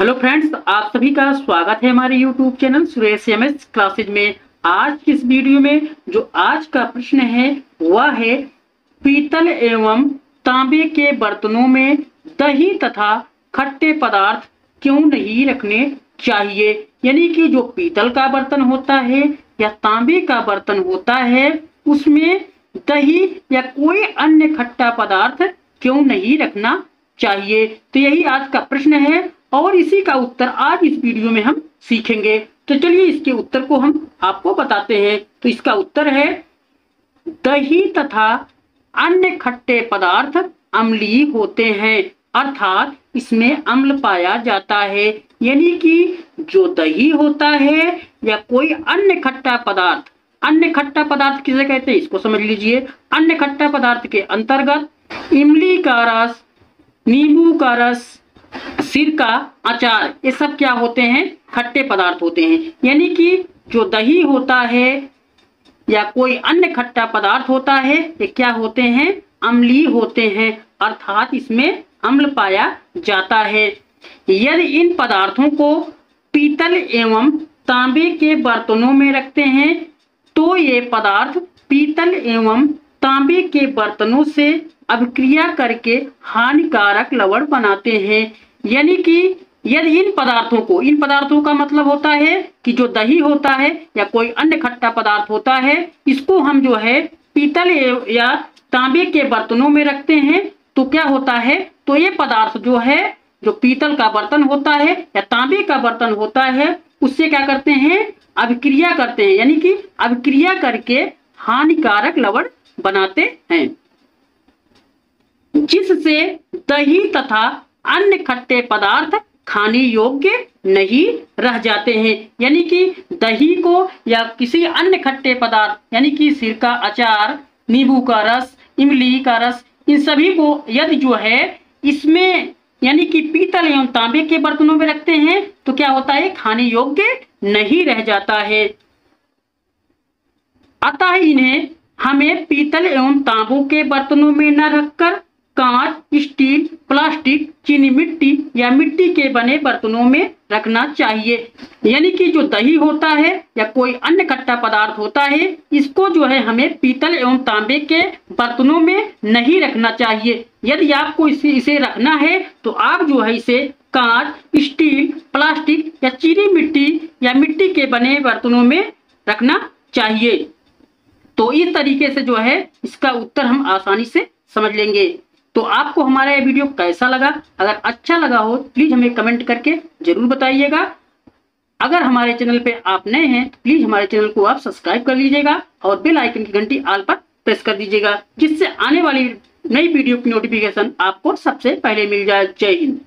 Hello friends आप सभी का स्वागत है हमारे YouTube channel Suresh M S classes में। आज की इस वीडियो में जो आज का प्रश्न है, वह है पीतल एवं तांबे के बर्तनों में दही तथा खट्टे पदार्थ क्यों नहीं रखने चाहिए? यानी कि जो पीतल का बर्तन होता है या तांबे का बर्तन होता है, उसमें दही या कोई अन्य खट्टा पदार्थ क्यों नहीं रखना चाहिए? तो यही आज का प्रश्न है। और इसी का उत्तर आज इस वीडियो में हम सीखेंगे। तो चलिए इसके उत्तर को हम आपको बताते हैं। तो इसका उत्तर है, दही तथा अन्य खट्टे पदार्थ अम्लीय होते हैं, अर्थात इसमें अम्ल पाया जाता है। यानी कि जो दही होता है या कोई अन्य खट्टा पदार्थ, अन्य खट्टा पदार्थ किसे कहते हैं? इसको समझ लीजिए। अन्य खट्टा पदार्थ के अंतर्गत इमली का रस, नींबू का रस सिरका अचार, ये सब क्या होते हैं? खट्टे पदार्थ होते हैं। यानी कि जो दही होता है या कोई अन्य खट्टा पदार्थ होता है, ये क्या होते हैं? अम्लीय होते हैं। अर्थात इसमें अम्ल पाया जाता है। यदि इन पदार्थों को पीतल एवं तांबे के बर्तनों में रखते हैं तो ये पदार्थ पीतल एवं तांबे के बर्तनों से अभिक्रिया करके हानिकारक लवण बनाते हैं। यानी कि यदि इन पदार्थों को, इन पदार्थों का मतलब होता है कि जो दही होता है या कोई अन्य खट्टा पदार्थ होता है, इसको हम जो है पीतल या तांबे के बर्तनों में रखते हैं तो क्या होता है? तो ये पदार्थ जो है, जो पीतल का बर्तन होता है या तांबे का बर्तन होता है, उससे क्या करते हैं? अभिक्रिया करते हैं, यानी कि अभिक्रिया करके हानिकारक लवण बनाते हैं। जिससे दही तथा अन्य खट्टे पदार्थ खाने योग्य नहीं रह जाते हैं। यानी कि दही को या किसी अन्य खट्टे पदार्थ, यानी कि सिरका अचार, नींबू का रस, इमली का रस, इन सभी को यदि जो है इसमें, यानी कि पीतल एवं तांबे के बर्तनों में रखते हैं तो क्या होता है? खाने योग्य नहीं रह जाता है। अतः इन्हें हमें पीतल एवं तांबों के बर्तनों में न रखकर कांच, स्टील, प्लास्टिक चीनी मिट्टी या मिट्टी के बने बर्तनों में रखना चाहिए। यानी कि जो दही होता है या कोई अन्य खट्टा पदार्थ होता है, इसको जो है हमें पीतल एवं तांबे के बर्तनों में नहीं रखना चाहिए। यदि आपको इसे इसे रखना है तो आप जो है इसे कांच, स्टील, प्लास्टिक या चीनी मिट्टी या मिट्टी के बने बर्तनों में रखना चाहिए। तो इस तरीके से जो है इसका उत्तर हम आसानी से समझ लेंगे। तो आपको हमारा ये वीडियो कैसा लगा? अगर अच्छा लगा हो प्लीज़ हमें कमेंट करके ज़रूर बताइएगा। अगर हमारे चैनल पे आप नए हैं प्लीज़ हमारे चैनल को आप सब्सक्राइब कर लीजिएगा और बेल आइकन की घंटी आल पर प्रेस कर दीजिएगा, जिससे आने वाली नई वीडियो की नोटिफिकेशन आपको सबसे पहले मिल जाए। जय हिंद।